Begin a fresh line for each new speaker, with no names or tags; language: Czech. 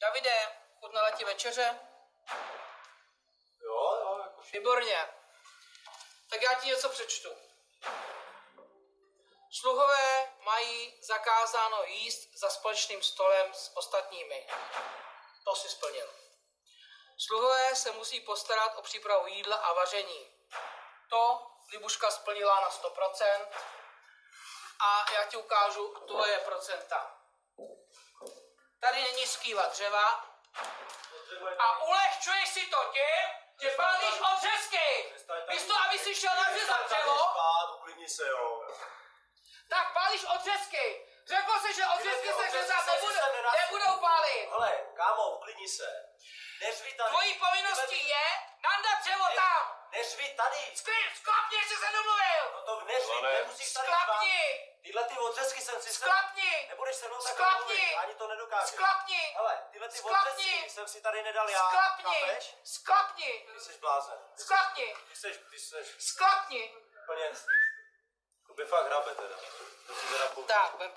Davide, chutnala ti večeře?
Jo, jo, jako
Výborně. Tak já ti něco přečtu. Sluhové mají zakázáno jíst za společným stolem s ostatními. To si splnil. Sluhové se musí postarat o přípravu jídla a vaření. To Libuška splnila na 100%. A já ti ukážu tvoje procenta. Tady není skýva dřeva. A ulehčuješ si to tím, že pálíš odřezky. Místo, aby si šel nařezat dřevo,
spát, uklidni se, jo.
tak pálíš odřezky. Řekl si, že odřezky
Tyhle
se řezat nebudou, nebudou pálit.
Hele, kámo, uklidni se. Neřvi tady.
Tvojí povinností je nandat dřevo tam.
Neřvi tady.
Skli- Sklapni, ještě se nemluvil.
No to neřvi, nemusíš tady
Sklapni,
Tyhle ty odřezky jsem si...
sklapni,
Nebudeš se mnou tak
Sklapni.
mluvit, ani to nedokážeš.
sklapni,
Hele, tyhle ty
Sklapni.
odřezky jsem si tady nedal já.
sklapni,
Chápeš?
sklapni,
Ty jsi blázen.
sklapni,
Ty jsi, ty jsi
sklapni.
úplně... To by fakt hrabe teda. To si teda povím.
Tak, budem